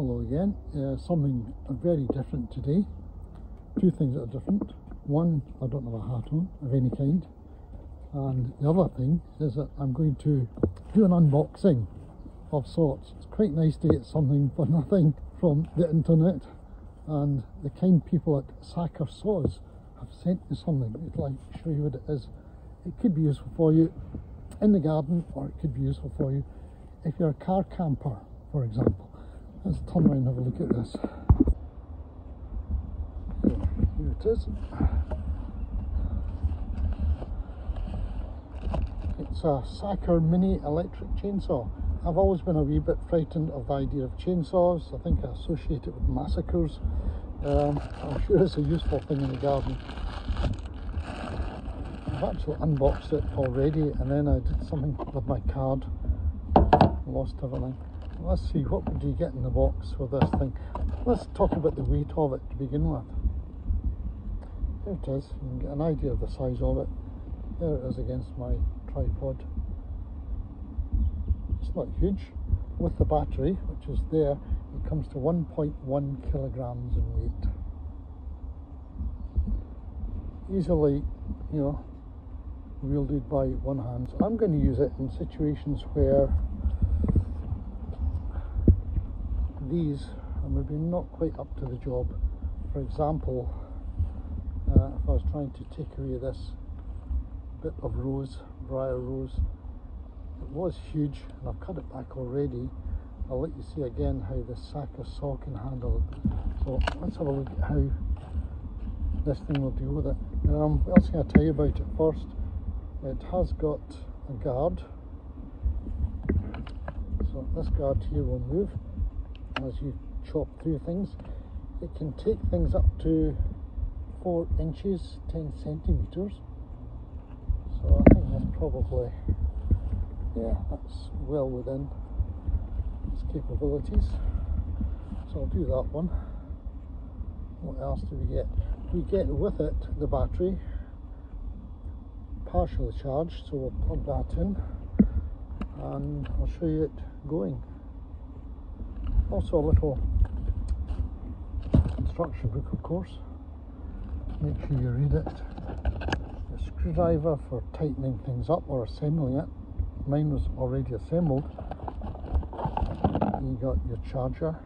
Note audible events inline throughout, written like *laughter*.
Hello again. Uh, something very different today. Two things that are different. One, I don't have a hat on of any kind. And the other thing is that I'm going to do an unboxing of sorts. It's quite nice to get something for *laughs* nothing from the internet. And the kind people at Saker Saws have sent me something. I'd like to show you what it is. It could be useful for you in the garden or it could be useful for you if you're a car camper, for example. Let's turn around and have a look at this. Here it is. It's a Saker Mini electric chainsaw. I've always been a wee bit frightened of the idea of chainsaws. I think I associate it with massacres. Um, I'm sure it's a useful thing in the garden. I've actually unboxed it already and then I did something with my card. Lost everything. Let's see, what would you get in the box for this thing? Let's talk about the weight of it to begin with. There it is, you can get an idea of the size of it. There it is against my tripod. It's not huge. With the battery, which is there, it comes to 1.1 kilograms in weight. Easily, you know, wielded by one hand. So I'm going to use it in situations where these are maybe not quite up to the job. For example, uh, if I was trying to take away this bit of rose, briar rose, it was huge and I've cut it back already. I'll let you see again how the Saker saw can handle it. So let's have a look at how this thing will deal with it. Um, what else can I tell you about it first? It has got a guard. So this guard here will move as you chop through things. It can take things up to 4 inches, 10 centimetres. So I think that's probably, yeah, that's well within its capabilities. So I'll do that one. What else do we get? We get with it the battery, partially charged, so we'll plug that in and I'll show you it going. Also a little instruction book of course, make sure you read it. A screwdriver for tightening things up or assembling it, mine was already assembled. You got your charger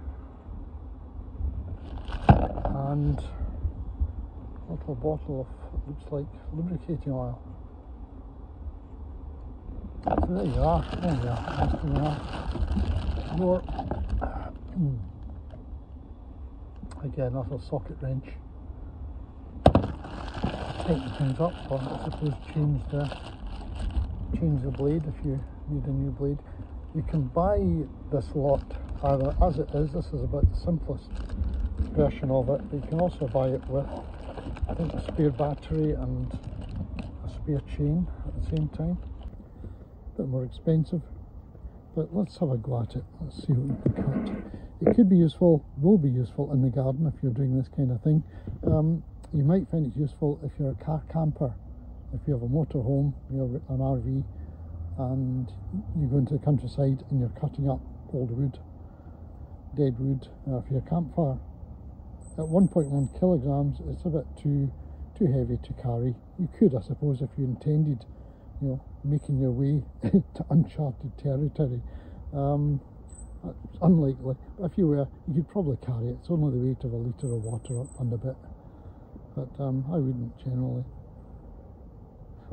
and a little bottle of looks like lubricating oil. So there you are, there you are, there you are. More, Hmm. again, that's a socket wrench. Tighten things up, or I suppose change the, change the blade if you need a new blade. You can buy this lot either as it is, this is about the simplest version of it, but you can also buy it with I think a spare battery and a spare chain at the same time. A bit more expensive. But let's have a go at it. Let's see what we can cut it could be useful will be useful in the garden if you're doing this kind of thing. Um, you might find it useful if you're a car camper. If you have a motorhome you're an RV and you go into the countryside and you're cutting up old wood dead wood. Uh, for your campfire at 1.1 kilograms it's a bit too too heavy to carry. You could I suppose if you intended you know, making your way *laughs* to uncharted territory. Um, it's unlikely, but if you were, you could probably carry it. It's only the weight of a litre of water up and a bit, but um, I wouldn't generally.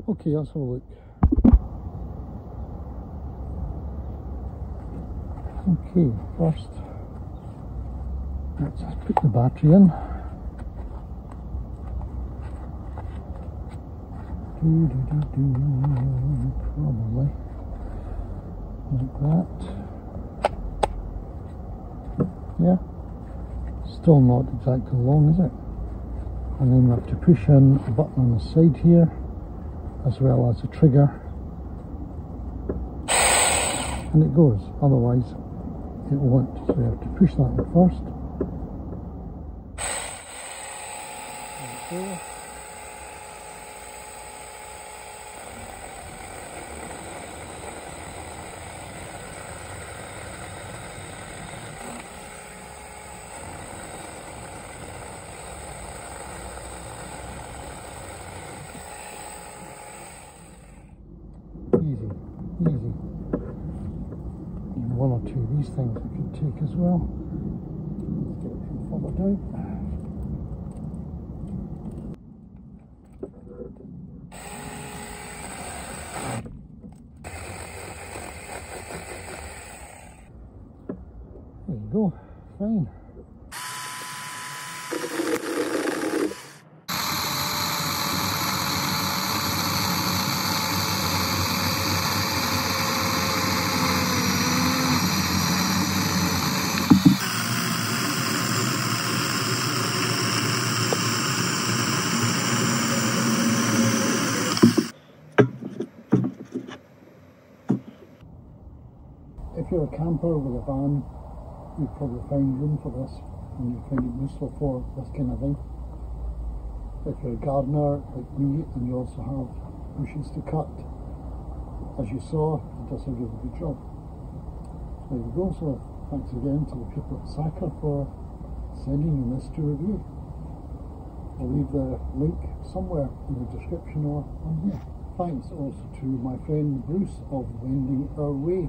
Okay, let's have a look. Okay, first, let's just put the battery in. Do, do, do, do, probably like that. Yeah, still not exactly long, is it? And then we have to push in a button on the side here, as well as a trigger, and it goes. Otherwise, it won't. So we have to push that in first. There or two of these things I could take as well. Let's get it from down. There you go, fine. If you're a camper with a van, you'd probably find room for this and you'd find it useful for this kind of thing. If you're a gardener like me and you also have bushes to cut, as you saw, it does a really good job. There you go, so thanks again to the people at Saker for sending this to review. I'll leave the link somewhere in the description or on here. Thanks also to my friend Bruce of Wending Our Way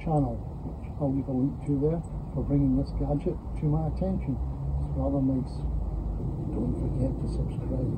channel, which I'll leave a link to there for bringing this gadget to my attention. It's rather nice. Don't forget to subscribe.